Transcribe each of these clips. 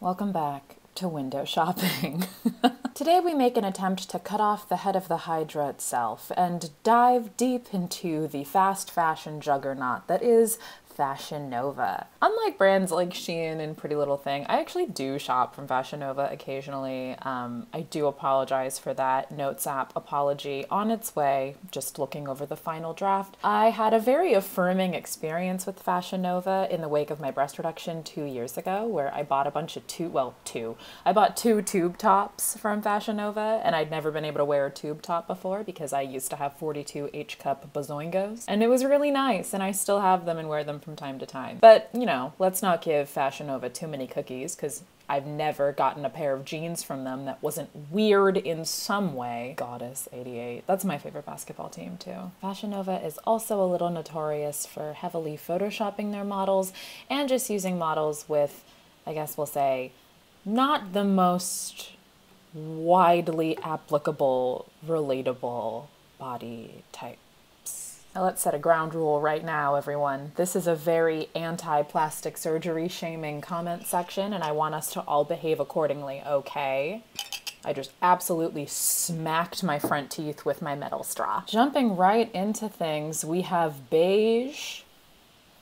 Welcome back to window shopping. Today we make an attempt to cut off the head of the Hydra itself and dive deep into the fast fashion juggernaut that is Fashion Nova. Unlike brands like Shein and Pretty Little Thing, I actually do shop from Fashion Nova occasionally. Um, I do apologize for that Notes app apology on its way, just looking over the final draft. I had a very affirming experience with Fashion Nova in the wake of my breast reduction two years ago, where I bought a bunch of two, well, two. I bought two tube tops from Fashion Nova, and I'd never been able to wear a tube top before because I used to have 42 H cup bazoingos, and it was really nice, and I still have them and wear them from time to time. But, you know, let's not give Fashion Nova too many cookies because I've never gotten a pair of jeans from them that wasn't weird in some way. Goddess 88. That's my favorite basketball team, too. Fashion Nova is also a little notorious for heavily photoshopping their models and just using models with, I guess we'll say, not the most widely applicable, relatable body type. Now let's set a ground rule right now, everyone. This is a very anti plastic surgery shaming comment section, and I want us to all behave accordingly, okay? I just absolutely smacked my front teeth with my metal straw. Jumping right into things, we have beige,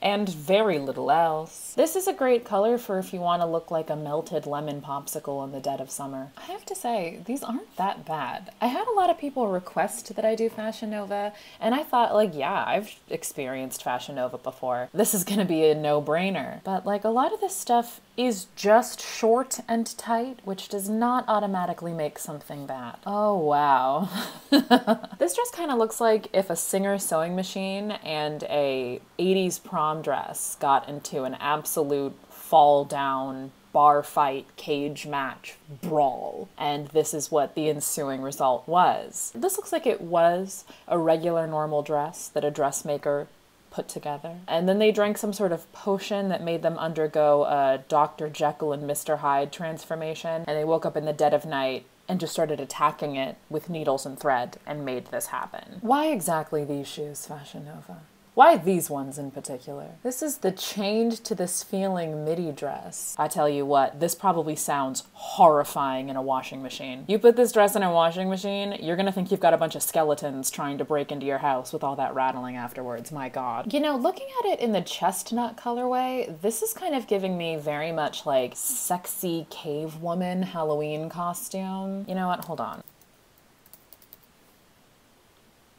and very little else. This is a great color for if you want to look like a melted lemon popsicle in the dead of summer. I have to say, these aren't that bad. I had a lot of people request that I do Fashion Nova, and I thought, like, yeah, I've experienced Fashion Nova before. This is gonna be a no brainer. But, like, a lot of this stuff is just short and tight, which does not automatically make something bad. Oh, wow. this dress kind of looks like if a Singer sewing machine and a 80s prom dress got into an absolute fall down bar fight cage match brawl and this is what the ensuing result was this looks like it was a regular normal dress that a dressmaker put together. And then they drank some sort of potion that made them undergo a Dr. Jekyll and Mr. Hyde transformation. And they woke up in the dead of night and just started attacking it with needles and thread and made this happen. Why exactly these shoes, Fashion Nova? Why these ones in particular? This is the chained to this feeling midi dress. I tell you what, this probably sounds horrifying in a washing machine. You put this dress in a washing machine, you're gonna think you've got a bunch of skeletons trying to break into your house with all that rattling afterwards. My god. You know, looking at it in the chestnut colorway, this is kind of giving me very much like sexy cave woman Halloween costume. You know what? Hold on.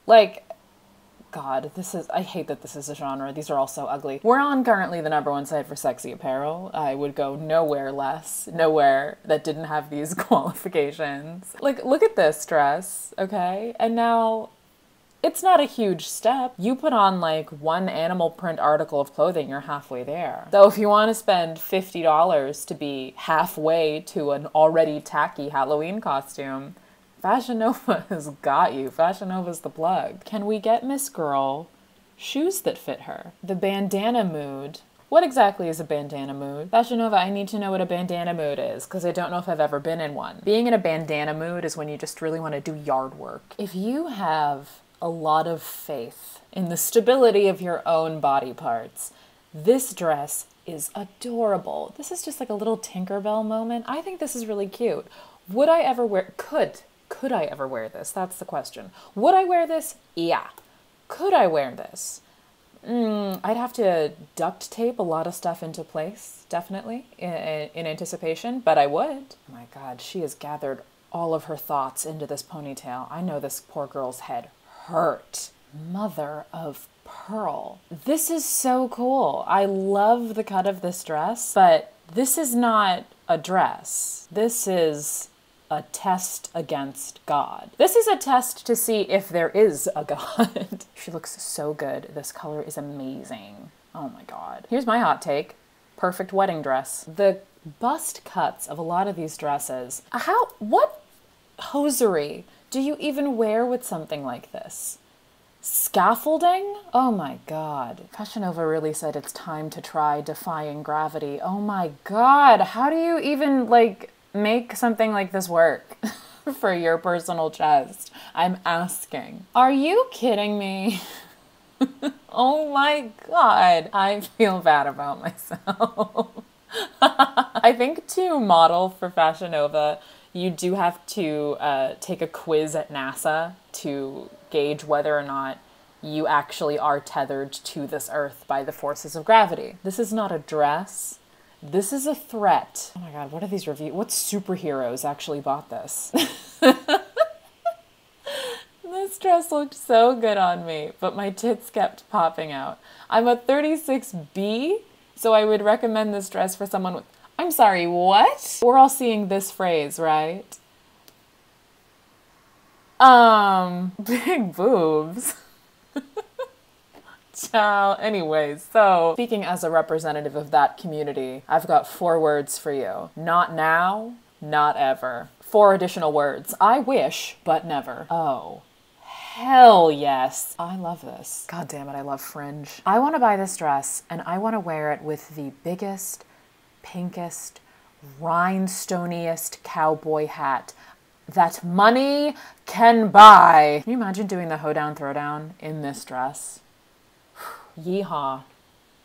Like, God, this is, I hate that this is a genre. These are all so ugly. We're on currently the number one site for sexy apparel. I would go nowhere less, nowhere that didn't have these qualifications. Like, look at this dress, okay? And now it's not a huge step. You put on like one animal print article of clothing, you're halfway there. So if you want to spend $50 to be halfway to an already tacky Halloween costume, Fashion Nova has got you. Fashion Nova's the plug. Can we get Miss Girl shoes that fit her? The bandana mood. What exactly is a bandana mood? Fashion Nova, I need to know what a bandana mood is because I don't know if I've ever been in one. Being in a bandana mood is when you just really want to do yard work. If you have a lot of faith in the stability of your own body parts, this dress is adorable. This is just like a little Tinkerbell moment. I think this is really cute. Would I ever wear, could could I ever wear this? That's the question. Would I wear this? Yeah. Could I wear this? Mm, I'd have to duct tape a lot of stuff into place, definitely, in, in anticipation, but I would. My God, she has gathered all of her thoughts into this ponytail. I know this poor girl's head hurt. Mother of pearl. This is so cool. I love the cut of this dress, but this is not a dress. This is a test against God. This is a test to see if there is a God. she looks so good. This color is amazing. Oh my God. Here's my hot take. Perfect wedding dress. The bust cuts of a lot of these dresses. How, what hosiery do you even wear with something like this? Scaffolding? Oh my god. Fashion Nova really said it's time to try defying gravity. Oh my god. How do you even, like, make something like this work for your personal chest. I'm asking. Are you kidding me? oh my god. I feel bad about myself. I think to model for Fashion Nova, you do have to uh, take a quiz at NASA to gauge whether or not you actually are tethered to this earth by the forces of gravity. This is not a dress. This is a threat. Oh my god, what are these reviews? What superheroes actually bought this? this dress looked so good on me, but my tits kept popping out. I'm a 36B, so I would recommend this dress for someone with. I'm sorry, what? We're all seeing this phrase, right? Um, big boobs. Ciao. Anyways, so speaking as a representative of that community, I've got four words for you. Not now, not ever. Four additional words. I wish, but never. Oh. Hell yes. I love this. God damn it, I love fringe. I want to buy this dress and I want to wear it with the biggest, pinkest, rhinestoniest cowboy hat that money can buy. Can you imagine doing the hoedown throwdown in this dress? Yeehaw.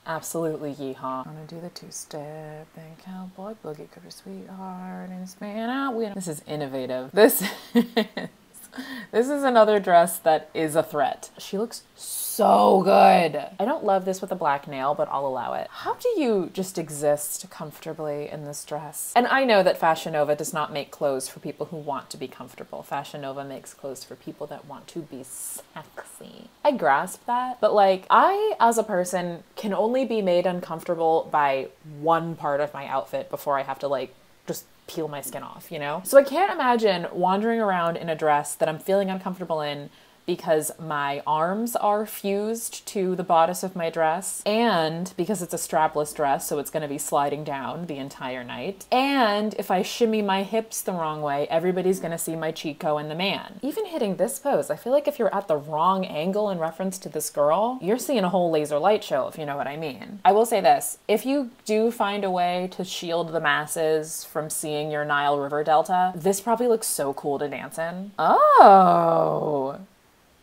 Absolutely yeehaw. I'm gonna do the two-step and cowboy boogie, your sweetheart and spin out. We this is innovative. This is, this is another dress that is a threat. She looks so good. I don't love this with a black nail, but I'll allow it. How do you just exist comfortably in this dress? And I know that Fashion Nova does not make clothes for people who want to be comfortable. Fashion Nova makes clothes for people that want to be sexy. I grasp that, but like I, as a person, can only be made uncomfortable by one part of my outfit before I have to like just peel my skin off, you know? So I can't imagine wandering around in a dress that I'm feeling uncomfortable in because my arms are fused to the bodice of my dress, and because it's a strapless dress, so it's going to be sliding down the entire night. And if I shimmy my hips the wrong way, everybody's going to see my Chico and the man. Even hitting this pose, I feel like if you're at the wrong angle in reference to this girl, you're seeing a whole laser light show, if you know what I mean. I will say this if you do find a way to shield the masses from seeing your Nile River Delta, this probably looks so cool to dance in. Oh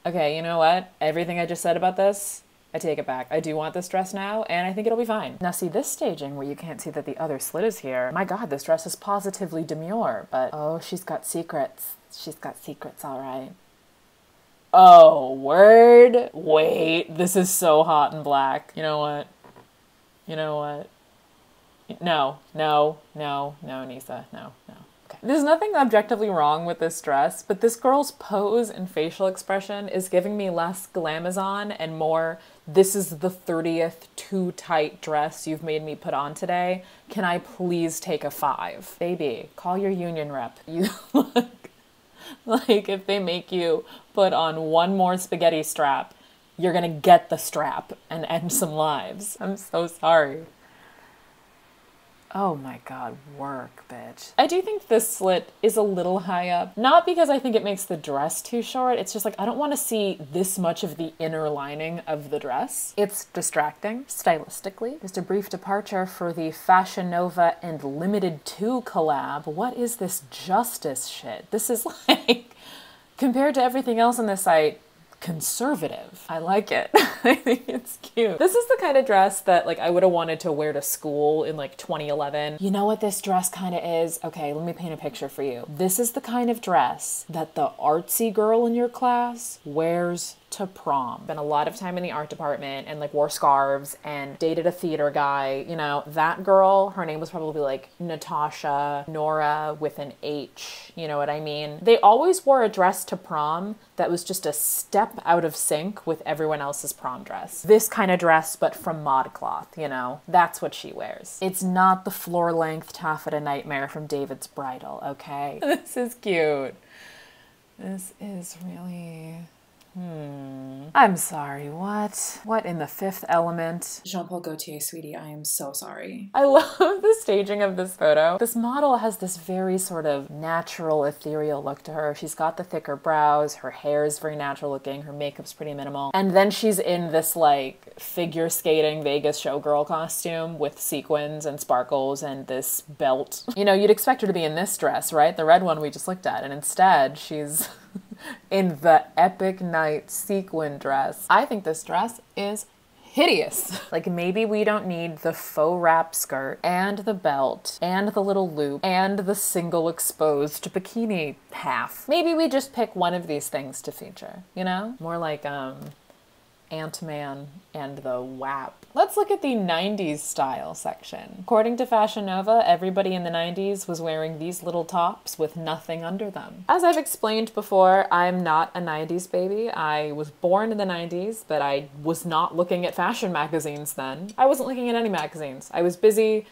okay, you know what? Everything I just said about this, I take it back. I do want this dress now, and I think it'll be fine. Now see this staging where you can't see that the other slit is here. My god, this dress is positively demure, but oh, she's got secrets. She's got secrets, all right. Oh, word? Wait, this is so hot and black. You know what? You know what? No, no, no, no, Nisa, no, no. There's nothing objectively wrong with this dress, but this girl's pose and facial expression is giving me less glamazon and more this is the 30th too tight dress you've made me put on today. Can I please take a five? Baby, call your union rep. You look like if they make you put on one more spaghetti strap, you're gonna get the strap and end some lives. I'm so sorry. Oh my god, work, bitch. I do think this slit is a little high up. Not because I think it makes the dress too short, it's just like I don't want to see this much of the inner lining of the dress. It's distracting, stylistically. Just a brief departure for the Fashion Nova and Limited Too collab. What is this justice shit? This is like, compared to everything else on the site, conservative. I like it. I think it's cute. This is the kind of dress that like I would have wanted to wear to school in like 2011. You know what this dress kind of is? Okay, let me paint a picture for you. This is the kind of dress that the artsy girl in your class wears to prom. Spent a lot of time in the art department and like wore scarves and dated a theater guy. You know, that girl, her name was probably like Natasha, Nora with an H. You know what I mean? They always wore a dress to prom that was just a step out of sync with everyone else's prom dress. This kind of dress, but from ModCloth, you know? That's what she wears. It's not the floor length taffeta nightmare from David's Bridal, okay? this is cute. This is really Hmm. I'm sorry, what? What in the fifth element? Jean Paul Gaultier, sweetie, I am so sorry. I love the staging of this photo. This model has this very sort of natural, ethereal look to her. She's got the thicker brows, her hair is very natural looking, her makeup's pretty minimal. And then she's in this like figure skating Vegas showgirl costume with sequins and sparkles and this belt. You know, you'd expect her to be in this dress, right? The red one we just looked at. And instead, she's in the epic night sequin dress. I think this dress is hideous. like maybe we don't need the faux wrap skirt and the belt and the little loop and the single exposed bikini half. Maybe we just pick one of these things to feature, you know? More like um Ant-Man and the WAP. Let's look at the 90s style section. According to Fashion Nova, everybody in the 90s was wearing these little tops with nothing under them. As I've explained before, I'm not a 90s baby. I was born in the 90s, but I was not looking at fashion magazines then. I wasn't looking at any magazines. I was busy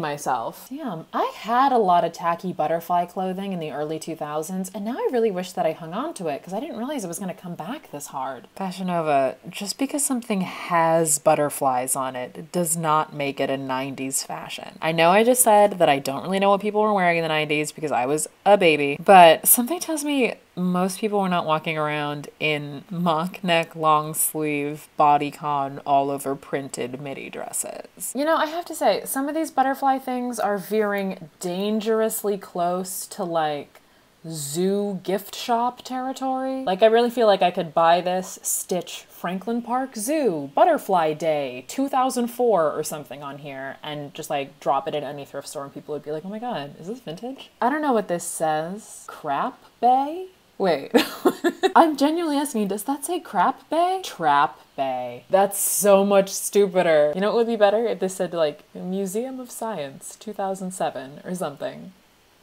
myself. Damn, I had a lot of tacky butterfly clothing in the early 2000s, and now I really wish that I hung on to it because I didn't realize it was going to come back this hard. Fashion Nova, just because something has butterflies on it does not make it a 90s fashion. I know I just said that I don't really know what people were wearing in the 90s because I was a baby, but something tells me most people were not walking around in mock neck, long sleeve, bodycon, all over printed midi dresses. You know, I have to say, some of these butterfly things are veering dangerously close to like zoo gift shop territory. Like, I really feel like I could buy this, stitch Franklin Park Zoo, Butterfly Day, 2004 or something on here, and just like drop it in any thrift store, and people would be like, oh my god, is this vintage? I don't know what this says. Crap Bay? Wait, I'm genuinely asking, does that say crap bay? Trap bay. That's so much stupider. You know what would be better if this said like Museum of Science 2007 or something?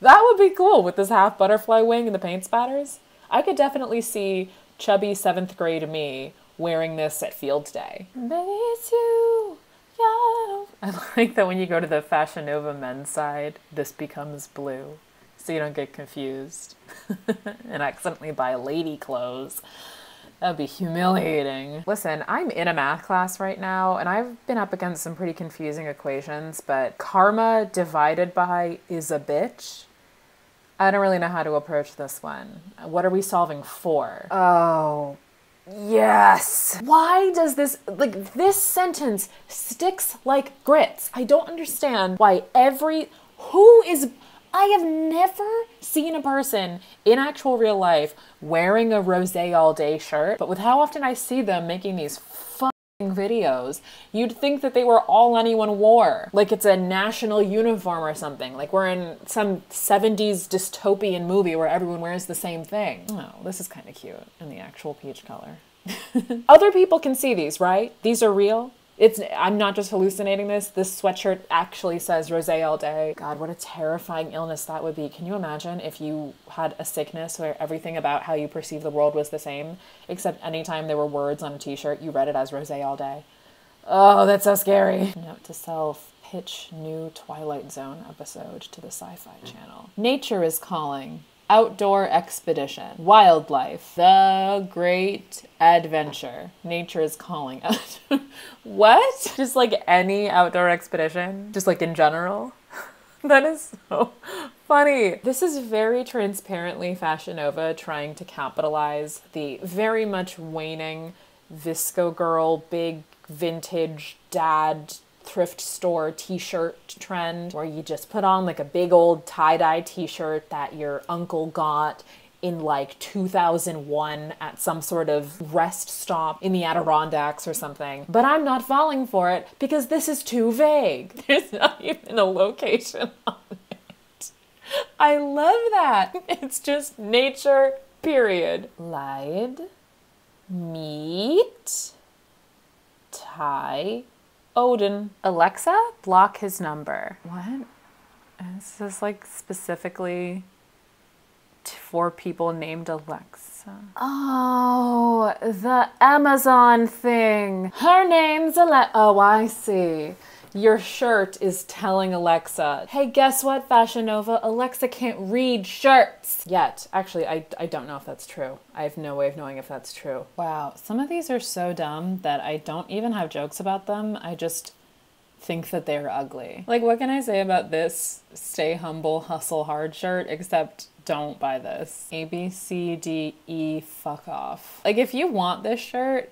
That would be cool with this half butterfly wing and the paint spatters. I could definitely see chubby seventh grade me wearing this at field day. Baby, it's you. Yeah. I like that when you go to the Fashion Nova men's side, this becomes blue so you don't get confused and accidentally buy lady clothes. That would be humiliating. Listen, I'm in a math class right now, and I've been up against some pretty confusing equations, but karma divided by is a bitch. I don't really know how to approach this one. What are we solving for? Oh, Yes. Why does this, like, this sentence sticks like grits? I don't understand why every, who is I have never seen a person in actual real life wearing a rose all day shirt, but with how often I see them making these videos, you'd think that they were all anyone wore. Like it's a national uniform or something. Like we're in some 70s dystopian movie where everyone wears the same thing. Oh, this is kind of cute in the actual peach color. Other people can see these, right? These are real. It's I'm not just hallucinating this. This sweatshirt actually says rosé all day. God, what a terrifying illness that would be. Can you imagine if you had a sickness where everything about how you perceive the world was the same, except anytime there were words on a t-shirt, you read it as rosé all day. Oh, that's so scary. Note to self, pitch new Twilight Zone episode to the Sci-Fi Channel. Nature is calling outdoor expedition, wildlife, the great adventure. Nature is calling us. what? Just like any outdoor expedition? Just like in general? that is so funny. This is very transparently Fashion Nova trying to capitalize the very much waning VSCO girl, big vintage dad thrift store t-shirt trend where you just put on like a big old tie-dye t-shirt that your uncle got in like 2001 at some sort of rest stop in the Adirondacks or something. But I'm not falling for it because this is too vague. There's not even a location on it. I love that. It's just nature, period. Lied, meat, tie, Odin. Alexa, block his number. What? Is this like specifically for people named Alexa? Oh, the Amazon thing. Her name's Alexa. Oh, I see. Your shirt is telling Alexa, hey, guess what, Fashion Nova? Alexa can't read shirts yet. Actually, I, I don't know if that's true. I have no way of knowing if that's true. Wow, some of these are so dumb that I don't even have jokes about them. I just think that they're ugly. Like, what can I say about this stay humble, hustle hard shirt except don't buy this? A, B, C, D, E, fuck off. Like, if you want this shirt,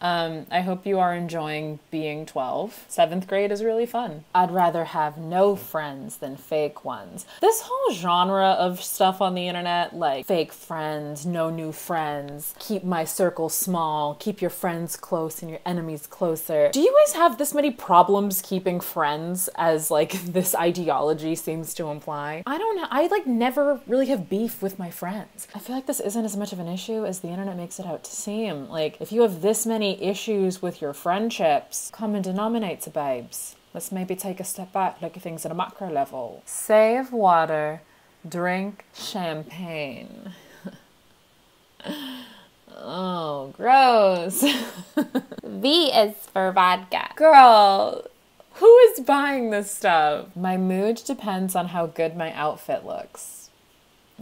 Um, I hope you are enjoying being 12. Seventh grade is really fun. I'd rather have no friends than fake ones. This whole genre of stuff on the internet, like fake friends, no new friends, keep my circle small, keep your friends close and your enemies closer. Do you guys have this many problems keeping friends as like this ideology seems to imply? I don't know. I like never really have beef with my friends. I feel like this isn't as much of an issue as the internet makes it out to seem. Like, if you have this many issues with your friendships, common denominator, babes. Let's maybe take a step back, look at things at a macro level. Save water, drink champagne. oh, gross. V is for vodka. Girl, who is buying this stuff? My mood depends on how good my outfit looks.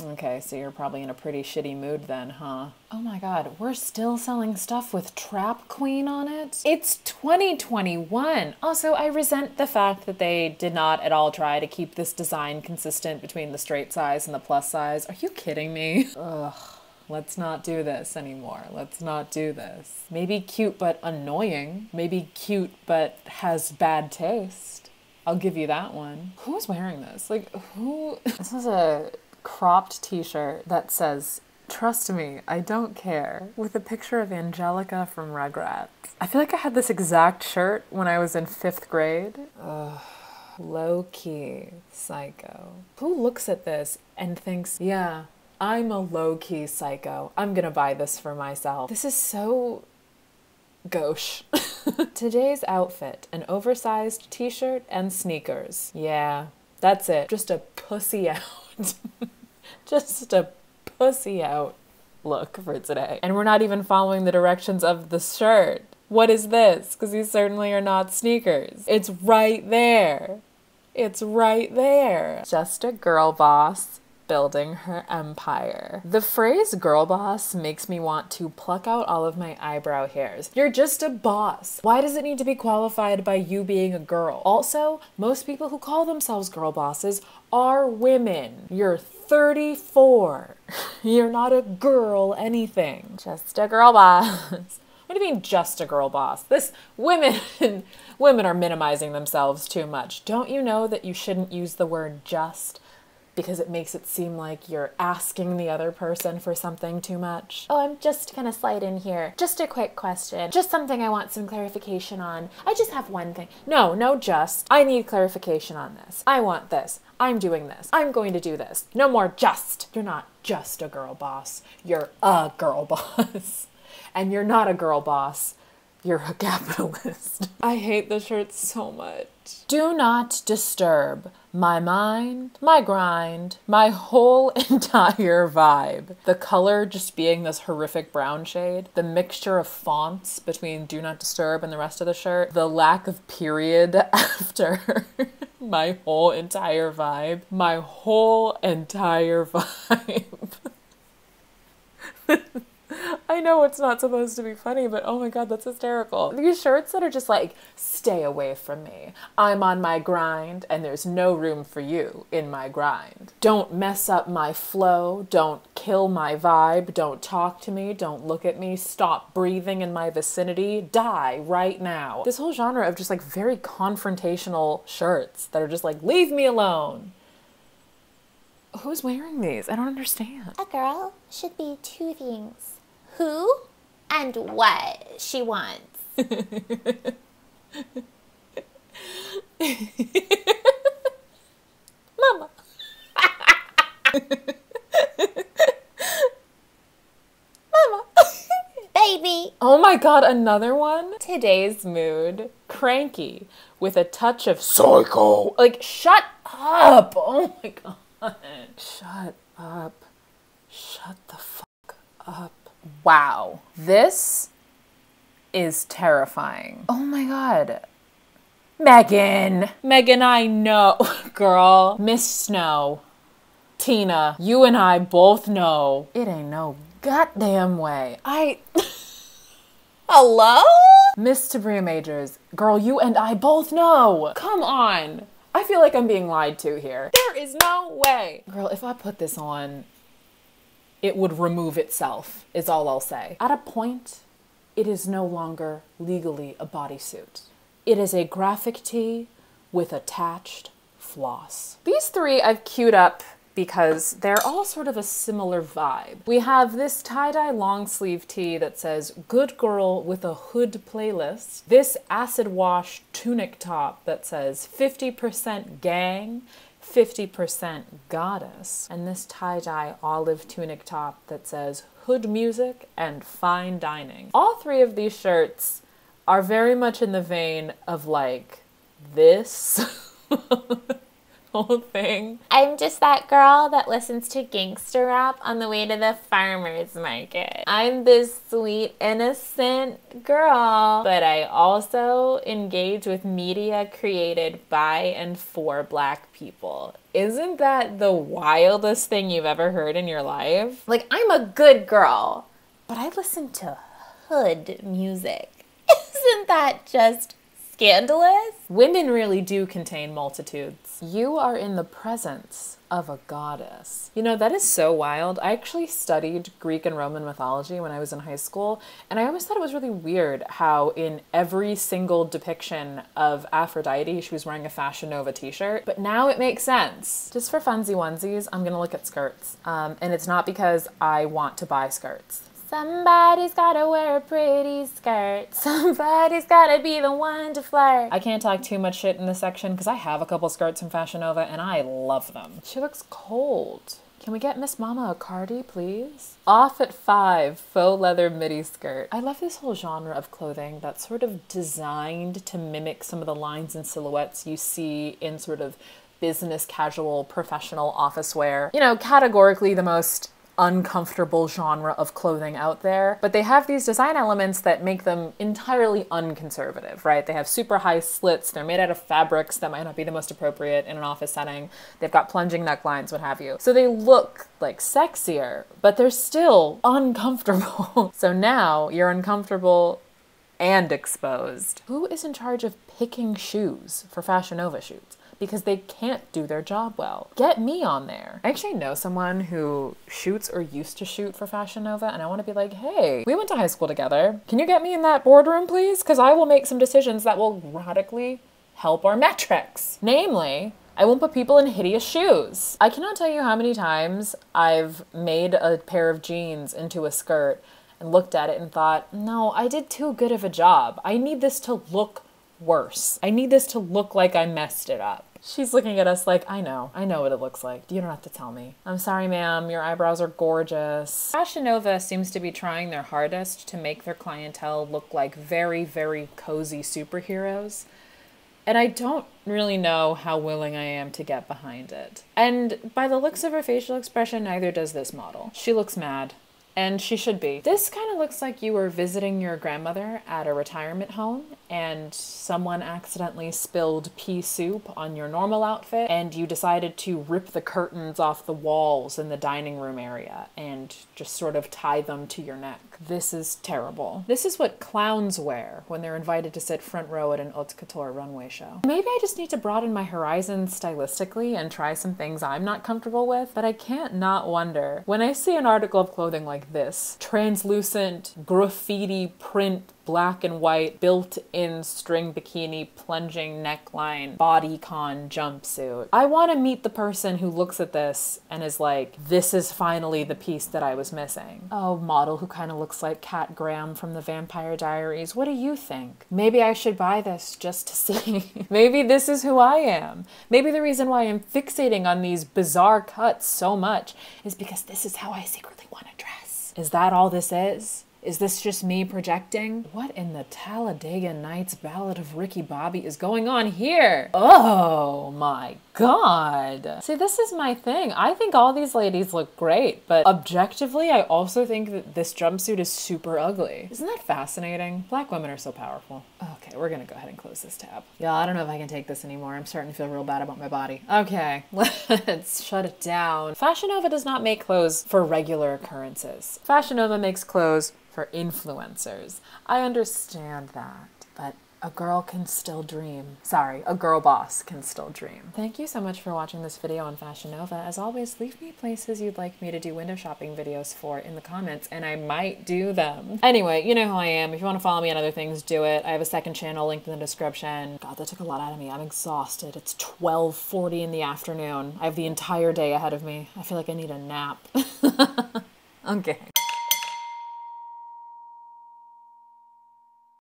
Okay, so you're probably in a pretty shitty mood then, huh? Oh my god, we're still selling stuff with Trap Queen on it? It's 2021! Also, I resent the fact that they did not at all try to keep this design consistent between the straight size and the plus size. Are you kidding me? Ugh. Let's not do this anymore. Let's not do this. Maybe cute but annoying. Maybe cute but has bad taste. I'll give you that one. Who's wearing this? Like, who? This is a cropped t shirt that says, Trust me, I don't care, with a picture of Angelica from Rugrats. I feel like I had this exact shirt when I was in fifth grade. Ugh. Low key psycho. Who looks at this and thinks, yeah, I'm a low key psycho. I'm gonna buy this for myself. This is so gauche. Today's outfit an oversized t shirt and sneakers. Yeah, that's it. Just a pussy out. Just a pussy out look for today. And we're not even following the directions of the shirt. What is this? Because these certainly are not sneakers. It's right there. It's right there. Just a girl boss building her empire. The phrase girl boss makes me want to pluck out all of my eyebrow hairs. You're just a boss. Why does it need to be qualified by you being a girl? Also, most people who call themselves girl bosses are women. You're 34. You're not a girl anything. Just a girl boss. What do you mean just a girl boss? This women women are minimizing themselves too much. Don't you know that you shouldn't use the word just? Because it makes it seem like you're asking the other person for something too much. Oh, I'm just gonna slide in here. Just a quick question. Just something I want some clarification on. I just have one thing. No, no, just. I need clarification on this. I want this. I'm doing this. I'm going to do this. No more just. You're not just a girl boss. You're a girl boss. and you're not a girl boss. You're a capitalist. I hate the shirt so much. Do not disturb my mind, my grind, my whole entire vibe. The color just being this horrific brown shade, the mixture of fonts between Do Not Disturb and the rest of the shirt, the lack of period after my whole entire vibe, my whole entire vibe. I know it's not supposed to be funny, but oh my god, that's hysterical. These shirts that are just like, stay away from me. I'm on my grind, and there's no room for you in my grind. Don't mess up my flow. Don't kill my vibe. Don't talk to me. Don't look at me. Stop breathing in my vicinity. Die right now. This whole genre of just like very confrontational shirts that are just like, leave me alone. Who's wearing these? I don't understand. A girl should be two things who and what she wants. Mama. Mama. Baby. Oh my god, another one? Today's mood. Cranky. With a touch of psycho. Like, shut up. Oh my god. Shut up. Shut the fuck up. Wow. This is terrifying. Oh my god. Megan. Megan, I know. Girl. Miss Snow. Tina, you and I both know it ain't no goddamn way. I. Hello? Miss Tabria Majors, girl, you and I both know. Come on. I feel like I'm being lied to here. There is no way. Girl, if I put this on, it would remove itself, is all I'll say. At a point, it is no longer legally a bodysuit. It is a graphic tee with attached floss. These three I've queued up because they're all sort of a similar vibe. We have this tie-dye long sleeve tee that says good girl with a hood playlist. This acid wash tunic top that says 50% gang 50% goddess, and this tie dye olive tunic top that says hood music and fine dining. All three of these shirts are very much in the vein of like this. whole thing. I'm just that girl that listens to gangster rap on the way to the farmer's market. I'm this sweet, innocent girl, but I also engage with media created by and for black people. Isn't that the wildest thing you've ever heard in your life? Like, I'm a good girl, but I listen to hood music. Isn't that just scandalous? Women really do contain multitudes. You are in the presence of a goddess. You know, that is so wild. I actually studied Greek and Roman mythology when I was in high school, and I always thought it was really weird how in every single depiction of Aphrodite, she was wearing a Fashion Nova t-shirt. But now it makes sense. Just for funsy onesies, I'm gonna look at skirts. Um, and it's not because I want to buy skirts. Somebody's gotta wear a pretty skirt. Somebody's gotta be the one to flirt. I can't talk too much shit in this section because I have a couple skirts from Fashion Nova and I love them. She looks cold. Can we get Miss Mama a cardi, please? Off at five, faux leather midi skirt. I love this whole genre of clothing that's sort of designed to mimic some of the lines and silhouettes you see in sort of business casual professional office wear. You know, categorically the most uncomfortable genre of clothing out there, but they have these design elements that make them entirely unconservative, right? They have super high slits, they're made out of fabrics that might not be the most appropriate in an office setting. They've got plunging necklines, what have you. So they look like sexier, but they're still uncomfortable. so now you're uncomfortable and exposed. Who is in charge of picking shoes for Fashion Nova shoots? Because they can't do their job well. Get me on there. I actually know someone who shoots or used to shoot for Fashion Nova, and I want to be like, hey, we went to high school together. Can you get me in that boardroom, please? Because I will make some decisions that will radically help our metrics. Namely, I won't put people in hideous shoes. I cannot tell you how many times I've made a pair of jeans into a skirt and looked at it and thought, no, I did too good of a job. I need this to look worse. I need this to look like I messed it up. She's looking at us like, I know, I know what it looks like. You don't have to tell me. I'm sorry, ma'am, your eyebrows are gorgeous. Fashion Nova seems to be trying their hardest to make their clientele look like very, very cozy superheroes. And I don't really know how willing I am to get behind it. And by the looks of her facial expression, neither does this model. She looks mad. And she should be. This kind of looks like you were visiting your grandmother at a retirement home and someone accidentally spilled pea soup on your normal outfit and you decided to rip the curtains off the walls in the dining room area and just sort of tie them to your neck. This is terrible. This is what clowns wear when they're invited to sit front row at an haute couture runway show. Maybe I just need to broaden my horizons stylistically and try some things I'm not comfortable with, but I can't not wonder when I see an article of clothing like this translucent graffiti print black and white built-in string bikini plunging neckline bodycon jumpsuit. I want to meet the person who looks at this and is like, this is finally the piece that I was missing. Oh, model who kind of looks like Kat Graham from the Vampire Diaries. What do you think? Maybe I should buy this just to see. Maybe this is who I am. Maybe the reason why I'm fixating on these bizarre cuts so much is because this is how I secretly. Is that all this is? Is this just me projecting? What in the Talladega Nights Ballad of Ricky Bobby is going on here? Oh my god. See, this is my thing. I think all these ladies look great, but objectively, I also think that this jumpsuit is super ugly. Isn't that fascinating? Black women are so powerful. Okay, we're gonna go ahead and close this tab. Yeah, I don't know if I can take this anymore. I'm starting to feel real bad about my body. Okay, let's shut it down. Fashion Nova does not make clothes for regular occurrences. Fashion Nova makes clothes for influencers. I understand that, but a girl can still dream. Sorry, a girl boss can still dream. Thank you so much for watching this video on Fashion Nova. As always, leave me places you'd like me to do window shopping videos for in the comments, and I might do them. Anyway, you know who I am. If you want to follow me on other things, do it. I have a second channel linked in the description. God, that took a lot out of me. I'm exhausted. It's 12:40 in the afternoon. I have the entire day ahead of me. I feel like I need a nap. okay.